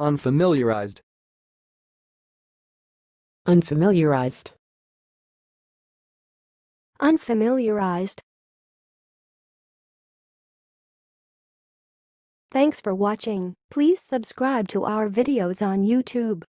Unfamiliarized. Unfamiliarized. Unfamiliarized. Thanks for watching. Please subscribe to our videos on YouTube.